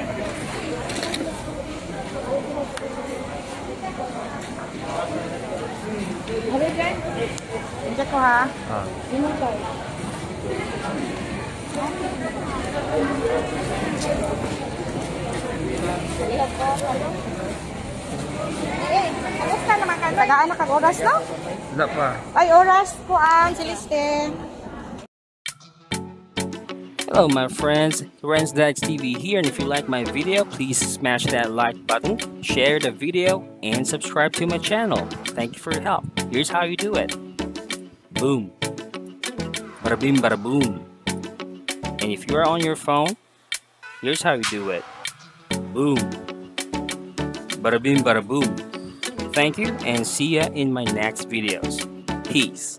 Bye. Hello, Jen. Injak ko ha. Ah. Injak. Eh, kamusta naman ka? Tagaan na kag oras no? Wala pa. Ay, oras ko ang ah, siliste. Hello my friends, Renz TV here and if you like my video, please smash that like button, share the video, and subscribe to my channel. Thank you for your help. Here's how you do it. Boom. Bada bing bada boom. And if you are on your phone, here's how you do it. Boom. Bada bing bada boom. Thank you and see ya in my next videos. Peace.